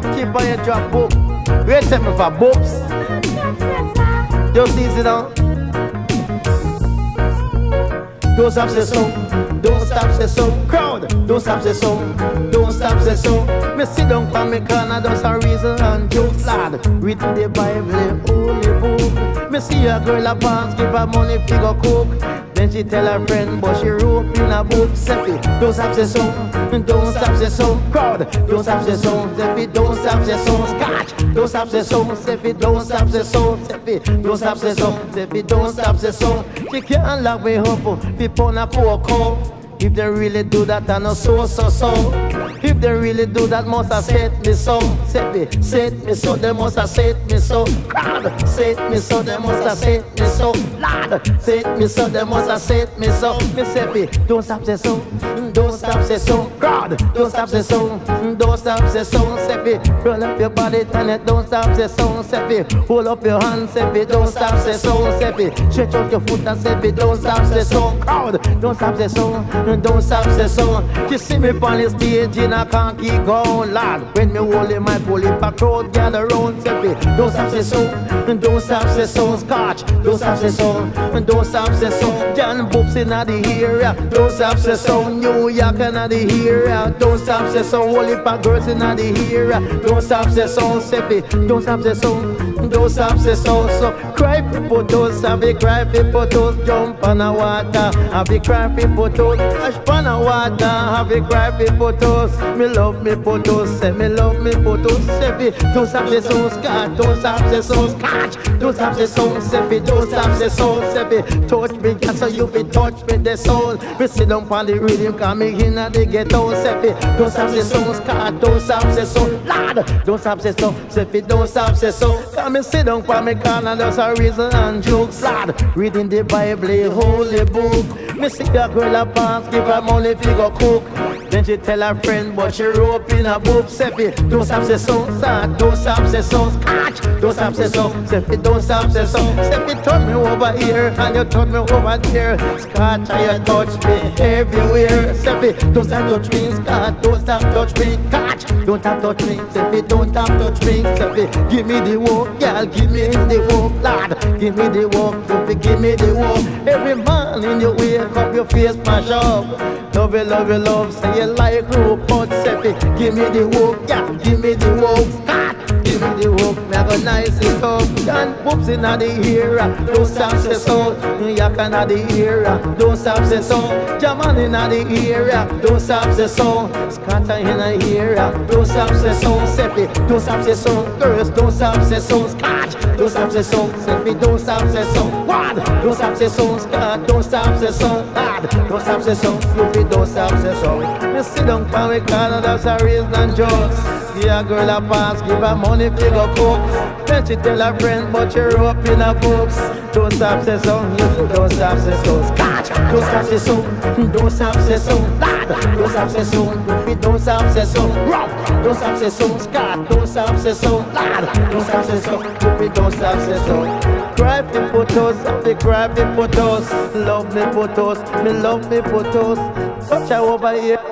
drop tip or you drop book? Wait a me for books. Just easy down. Don't stop say so. Don't stop say so. Crowd. Don't stop say so. Don't stop say so. Me sit down for me corner, just a reason and jokes, lad. Reading the Bible, holy book. Me see a girl a pass, give her money, figure cook. Then she tell her friend, but she wrote in a book, Seppi, don't stop say so, don't stop say so, crowd, don't stop say so, Seppi, don't stop say so, scotch, don't stop say so, Seppi, don't stop say so, Seppi, don't stop say so, Seppi, don't stop say so. She can't lock me up, oh, people on a poor if they really do that, I know so, so, so. They really do that, must have set me so. Set me, set me so, they must have set me so. God, set me so, they must have set me so. Lord, set me so, they must have set me so. Me set me, don't stop say so. Don't stop say so. God, don't stop say so. Don't stop say so. Set me, roll up your body, turn it. Don't stop say so. Set me, hold up your hand. Set me, don't stop say so. Set me, stretch out your foot and set me, don't stop say so. God, don't stop say so don't stop say so. You see me on the stage and I can't keep going, lad. When me holding my bully back crowd gather round, say me, don't stop say so, don't stop say so. Scotch, don't stop say so, don't stop say so. John Boops in the area, don't stop say so. New York in the area, don't stop say so. Holy pack girls in the area, don't stop say so. Say me, don't stop say so, don't stop say so. So cry people, don't stop it, cry people, don't jump on the water. I be cry people, don't Splash pan a water, have a cry for photos. Me love me photos, say me love me photos. Say me, don't stop the song, scotch, don't stop the song, scotch. Don't stop the song, say me, don't stop the song, say me. Touch me, yes, so you be touch me the soul. Me sit down on the rhythm, come me in and they get say me. Don't stop the song, scotch, don't stop the song, lad. Don't stop the song, say me, don't stop the song. Come me sit down on me corner, there's reason and jokes, lad. Reading the Bible, holy book. Me see a girl a pass, give her money fi go cook. Then she tell her friend, but she rope in a book. Seppi, don't stop say so, sad, don't stop say so, scotch, don't stop say so, Seppi, don't stop say so. Seppi, turn me over here, and you turn me over there. Scotch, and you touch me everywhere. Seppi, don't stop touch me, scotch, don't stop touch me, catch, don't stop touch me, Seppi, don't stop touch me, Seppi. Give me the walk, girl, give me the walk, lad, give me the walk, Seppi, give me the walk. Every morning you wake up, your face mash up. Love you, love you, love, say you like robot, Seppi. Give me the walk, yeah, give me the walk, Me the walk, me a nice it up. Done whoops in the era, don't stop say so. Yak in the era, don't stop say so. Jaman in the era, don't stop say so. Scatter in the era, don't stop say so. Seppi, don't stop say so. Girls, don't stop say so. Scotch, don't stop say so. Seppi, don't stop say so. One, don't stop say so. Scott, don't stop say so. Hard, don't stop say so. You don't stop say so. Me sit down for me corner, that's a reason and jokes. Give a girl a pass, give her money, figure cook. Then she tell her friend, but she up in her books. Don't stop say so, don't stop say so. Don't stop say so, don't stop say so. Don't stop say so, don't stop say so. Don't stop say so. Scott, don't stop say so. Don't stop say so, don't stop say so. Cry for photos, happy cry for photos. Love me photos, me love me photos. Touch her over here.